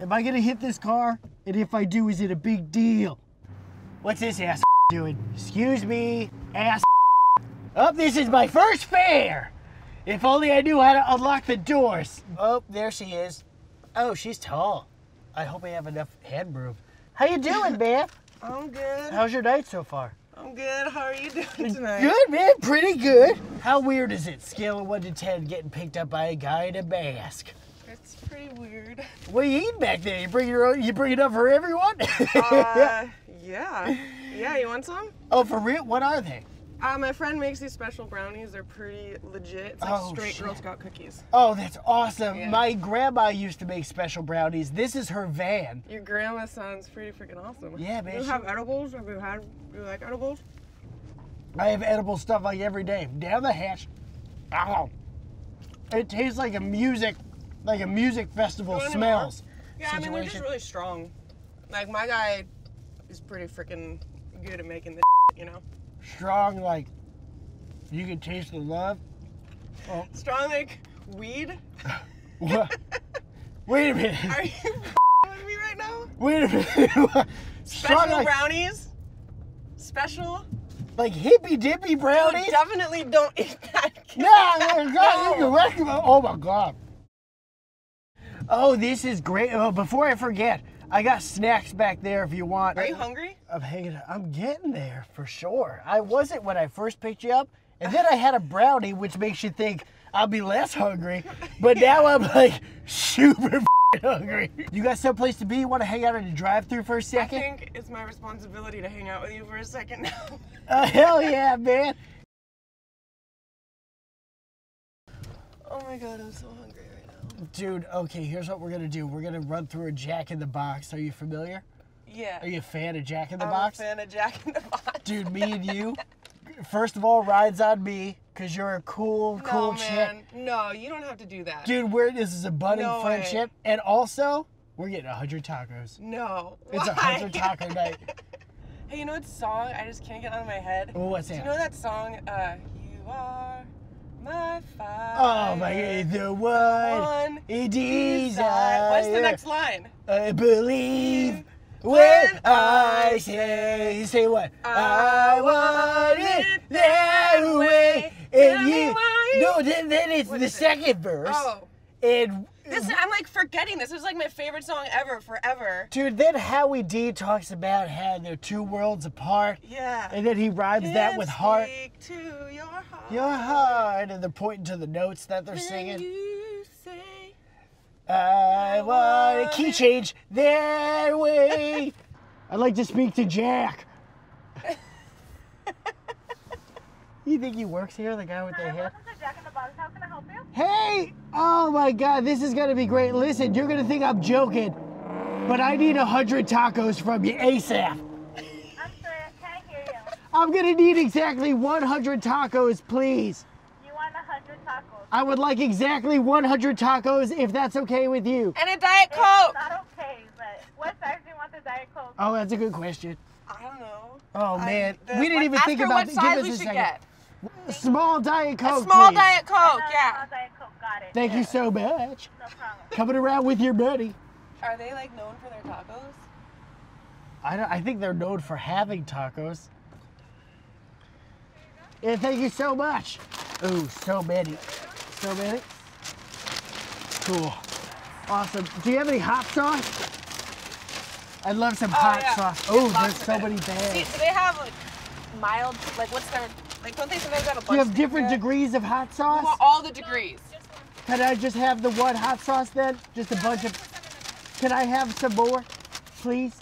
Am I gonna hit this car? And if I do, is it a big deal? What's this ass doing? Excuse me, ass. Oh, this is my first fare. If only I knew how to unlock the doors. Oh, there she is. Oh, she's tall. I hope I have enough headroom. How you doing, man? I'm good. How's your night so far? I'm good. How are you doing tonight? Good, man. Pretty good. How weird is it, scale of 1 to 10, getting picked up by a guy in a mask? It's pretty weird. What are you eating back there? You bring your own, you bring it up for everyone? Uh, yeah. Yeah, you want some? oh, for real? What are they? Uh, my friend makes these special brownies. They're pretty legit. It's like Oh, straight shit. Girl Scout cookies. Oh, that's awesome. Yeah. My grandma used to make special brownies. This is her van. Your grandma sounds pretty freaking awesome. Yeah, man, You she- have edibles? Have you had? Do you like edibles? I have edible stuff like every day. Down the hatch. Ow. It tastes like a music, like a music festival smells. Yeah, I mean they're just really strong. Like my guy is pretty freaking good at making this. You know, Strong, like you can taste the love. Oh, strong like weed. what? Wait a minute. Are you with me right now? Wait a minute. Special like, brownies. Special. like hippy dippy brownies? Dude, definitely don't eat that. Yeah, my God, you No. can recommend. Oh my God. Oh, this is great. Oh, before I forget, I got snacks back there if you want. Are you hungry? I'm hanging. I'm getting there for sure. I wasn't when I first picked you up, and then I had a brownie, which makes you think I'll be less hungry. But now I'm like super hungry. You got someplace to be? You want to hang out in the drive-through for a second? I think it's my responsibility to hang out with you for a second now. Uh, hell yeah, man. oh my god, I'm so hungry. Dude, okay, here's what we're gonna do. We're gonna run through a Jack in the Box. Are you familiar? Yeah. Are you a fan of Jack in the Box? I'm Box? a fan of Jack in the Box. Dude, me and you. First of all, rides on me, cause you're a cool, cool no, chick. man. No, you don't have to do that. Dude, we're this is a budding No way. friendship, and also we're getting hundred tacos. No. It's a hundred taco night. Hey, you know what song I just can't get out of my head? What's Do you know that song, uh, You Are Oh my Fire? Oh my, the one One it desire. What's the next line? I believe when I say, say what? I I want it that way. And you, no, then, then it's What the is it? second verse. Oh. And This I'm like forgetting. This is like my favorite song ever, forever. dude, then Howie D talks about how they're two worlds apart. Yeah. And then he rhymes that with heart. Speak to your heart. Your heart, and they're pointing to the notes that they're When singing. You say, I want a key change their way. I'd like to speak to Jack. you think he works here, the guy with the hair? Welcome to Jack in the Box. How can I help you? Hey! Oh my god, this is gonna be great. Listen, you're gonna think I'm joking, but I need a hundred tacos from you ASAP. I'm sorry, I can't hear you. I'm gonna need exactly 100 tacos, please. You want a hundred tacos? I would like exactly 100 tacos if that's okay with you. and a Diet It's Coke. not okay, but what size do you want the Diet Coke? Oh, that's a good question. I don't know. Oh I- man, the- we didn't what- even think about what it. size Give us we a should second. get. Small Diet Coke. a small please. Diet Coke, yeah. small Diet Coke. Got it. Thank you so much. No problem. Coming around with your buddy. Are they like known for their tacos? I, don't, I think they're known for having tacos. Yeah, thank you so much. Ooh, so many. So many. Cool. Awesome. Do you have any hot sauce? I'd love some oh, hot yeah. sauce. Oh, there's so many See, bags. do they have like mild, like what's their, like don't they sometimes have a bunch you have different there? degrees of hot We sauce? want all the degrees. Can I just have the one hot sauce then? Just a bunch of. Can I have some more, please?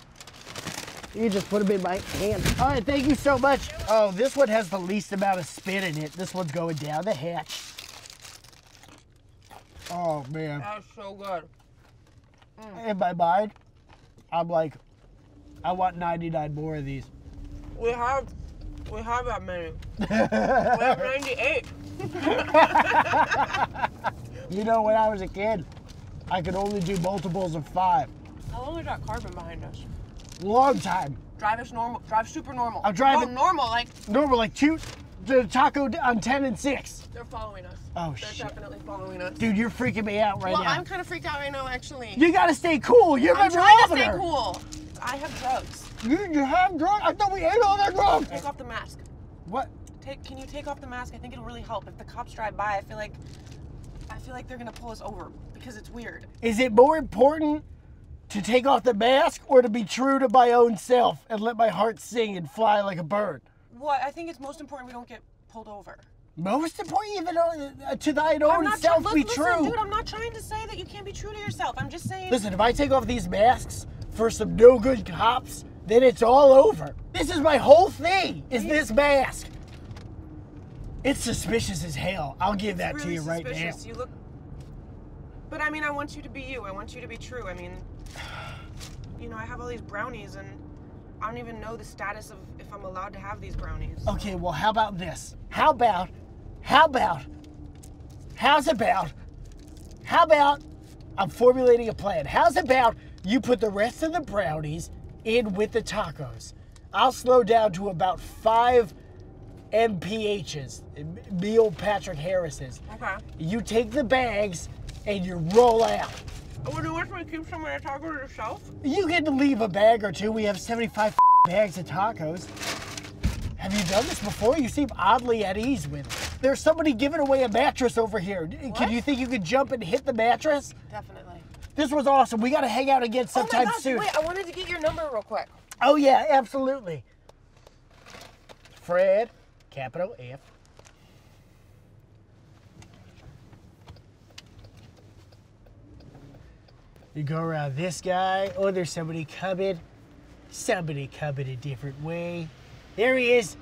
You just put them in my hand. All right, thank you so much. Oh, this one has the least amount of spin in it. This one's going down the hatch. Oh man. That's so good. Mm. In my mind, I'm like, I want 99 more of these. We have, we have that many. we have 98. You know, when I was a kid, I could only do multiples of five. How long is that carbon behind us? Long time. Drive us normal. Drive super normal. I'm driving- Oh, normal, like Normal, like two. the taco on 10 and 6. They're following us. Oh, They're shit. definitely following us. Dude, you're freaking me out right well, now. I'm kind of freaked out right now, actually. You gotta stay cool. You're I'm my trying to stay cool. I have drugs. You, you have drugs? I thought we ate all that drugs. Take off the mask. What? Take. Can you take off the mask? I think it'll really help. If the cops drive by, I feel like, I feel like they're gonna pull us over because it's weird. Is it more important to take off the mask or to be true to my own self and let my heart sing and fly like a bird? What? I think it's most important we don't get pulled over. Most important, even uh, to thine own self try- be listen, true. dude. I'm not trying to say that you can't be true to yourself. I'm just saying. Listen, if I take off these masks for some no good cops, then it's all over. This is my whole thing, is this mask. It's suspicious as hell. I'll give that really to you right suspicious. You look. But I mean, I want you to be you. I want you to be true. I mean, you know, I have all these brownies, and I don't even know the status of if I'm allowed to have these brownies. Okay, well, how about this? How about, how about, how's about, how about, I'm formulating a plan. How's about you put the rest of the brownies in with the tacos? I'll slow down to about five MPHs, Neil Patrick Harris's. Okay. You take the bags and you roll out. Would you want me to keep some of the tacos yourself? You get to leave a bag or two. We have 75 bags of tacos. Have you done this before? You seem oddly at ease with it. There's somebody giving away a mattress over here. Can you think you could jump and hit the mattress? Definitely. This was awesome. We got to hang out again Oh my sometime gosh! soon. Wait, I wanted to get your number real quick. Oh, yeah, absolutely. Fred, capital F. You go around this guy. Oh, there's somebody coming. Somebody coming a different way. There he is.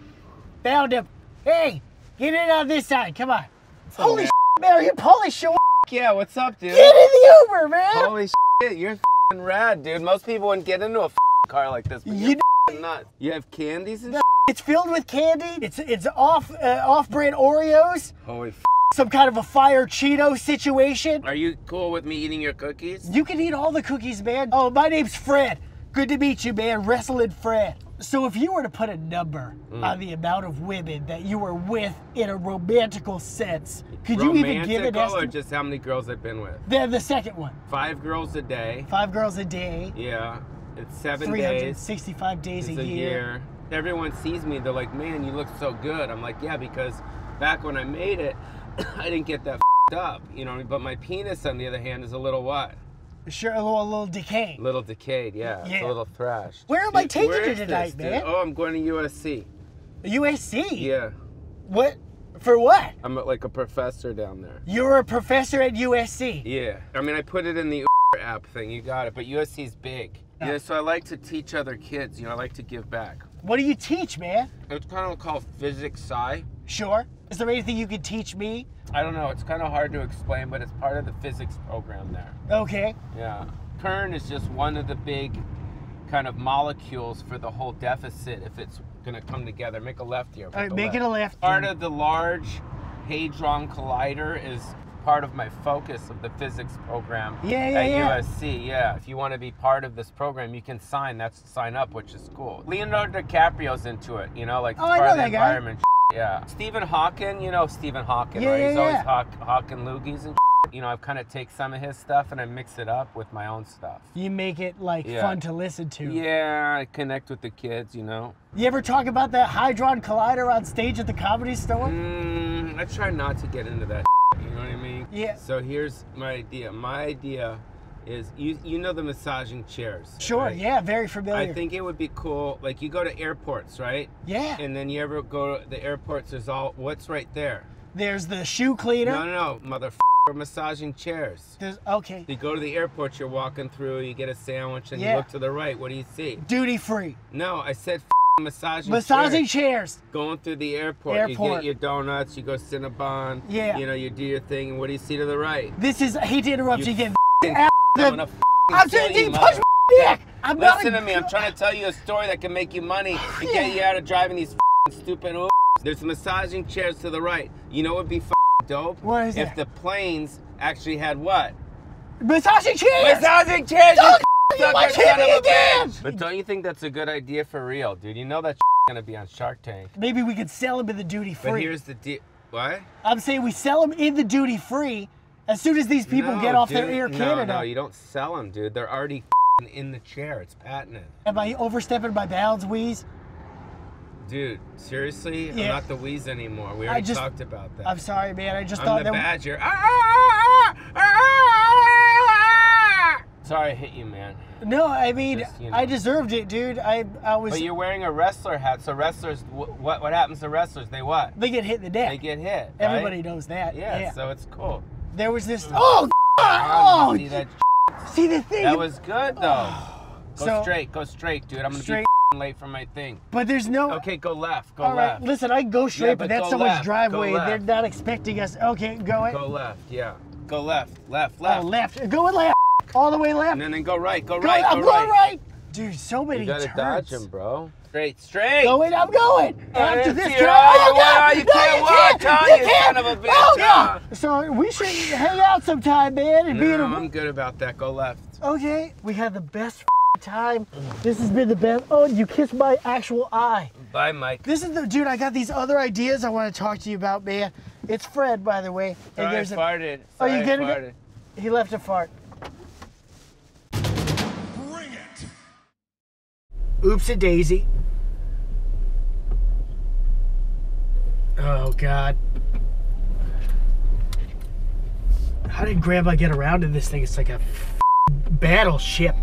Found him. Hey, get in on this side. Come on. Holy man? shit, man. Are you Pauly Shore? Yeah, what's up, dude? Get in the Uber, man. Holy shit, you're fing rad, dude. Most people wouldn't get into a car like this, You you're nuts. You have candies and No. It's filled with candy. It's it's off uh, off-brand Oreos. Holy f- Some kind of a fire Cheeto situation. Are you cool with me eating your cookies? You can eat all the cookies, man. Oh, my name's Fred. Good to meet you, man. Wrestling Fred. So, if you were to put a number Mm. on the amount of women that you were with in a romantical sense, could you even give an Romantical or just how many girls I've been with? The, the second one. Five girls a day. Five girls a day, Yeah. It's seven days. 365 days It's a, year. Everyone sees me, they're like, man, you look so good. I'm like, yeah, because back when I made it, I didn't get that fed up, you know. But my penis, on the other hand, is a little what? Sure, a little, a little decay. A little decayed, yeah. Yeah. a little thrashed. Where am I taking where you tonight, man? Oh, I'm going to USC. USC? Yeah, What? For what? I'm like a professor down there. You're a professor at USC. Yeah, I mean, I put it in the Uber app thing. You got it, but USC's big. Yeah. Yeah, so I like to teach other kids. You know, I like to give back. What do you teach, man? It's kind of called physics sci. Sure. Is there anything you could teach me? I don't know. It's kind of hard to explain, but it's part of the physics program there. Okay. Yeah. CERN is just one of the big kind of molecules for the whole deficit if it's going to come together. Make a left here. All right, make make it a left. Part of the Large Hadron Collider is part of my focus of the physics program Yeah, yeah, at yeah. USC. Yeah, if you want to be part of this program, you can sign. That's sign up, which is cool. Leonardo DiCaprio's into it. You know, like Oh, part know of the that guy. Yeah, Stephen Hawking. You know Stephen Hawking, Yeah, right? yeah, He's always yeah. hawk, hawking loogies and. You know, I've kind of take some of his stuff and I mix it up with my own stuff. You make it like Yeah. fun to listen to. Yeah, I connect with the kids. You know. You ever talk about that Hydron Collider on stage at the comedy store? Mm, I try not to get into that. You know what I mean? Yeah. So here's my idea. My idea is you you know the massaging chairs. Sure, right? yeah, very familiar. I think it would be cool. Like you go to airports, right? yeah. And then you ever go to the airports? There's all what's right there. There's the shoe cleaner. No, no, no, mother massaging chairs. There's okay. You go to the airport, you're walking through, you get a sandwich, and Yeah. you look to the right. What do you see? Duty free. No, I said massaging. Massaging chairs. chairs. Going through the airport, airport, you get your donuts, you go Cinnabon. Yeah. You know, you do your thing, and what do you see to the right? This is I hate to interrupt you, You again. I'm f***ing I'm saying you, you my dick. I'm Listen to me. I'm trying to tell you a story that can make you money and get you out of driving these f***ing stupid. Ubers. There's massaging chairs to the right. You know what would be dope? What is if that? the planes actually had what? Massaging chairs. Massaging chairs. Don't you you sucker might son of a again. But don't you think that's a good idea for real, dude? You know that gonna be on Shark Tank. Maybe we could sell them in the duty free. But here's the deal. What? I'm saying we sell them in the duty free as soon as these people No, get off their dude. Air no, Canada. No, you don't sell them, dude. They're already in the chair. It's patented. Am I overstepping my bounds, Wheeze? Dude, seriously? I'm not the wheeze anymore. We already just- talked about that. I'm sorry, man. I just I'm thought the that. badger. Ah, ah, ah. Sorry, I hit you, man. No, I mean, Just, you know. I deserved it, dude. I I was. But you're wearing a wrestler hat, so wrestlers, wh- what what happens to wrestlers? They what? They get hit in the neck. They get hit. right? Everybody knows that. Yeah, Yeah. so it's cool. There was this. Oh, Oh, oh, oh, see that? see the thing. That was good though. Oh. Go So- straight, go straight, dude. I'm gonna Straight. be late for my thing. But there's no. Okay, go left, go All right, left. listen. I go straight, but, but that's go so much left, driveway. They're not expecting us. Okay, go it. Go left, yeah. Go left, left, Oh, left. left. Go left. All the way left. And then, then go right, go Go- right, I'm go going right. right. Dude, so many You gotta turns. dodge him, bro. Straight, straight. Going, I'm going. After it's this, here. can Oh, I? you God. wa- you can't watch, huh, You you can't. son of a oh, bitch, Oh, huh? yeah. So we should hang out sometime, man, and be in No, a. I'm good about that. Go left. Okay, we had the best time. This has been the best. Oh, you kissed my actual eye. Bye, Mike. This is the dude. I got these other ideas I want to talk to you about, man. It's Fred, by the way. Sorry, And there's I a, farted. Oh, you Sorry, I getting it? he left a fart. Oops a daisy. Oh God. How did Grandma get around in this thing? It's like a battleship.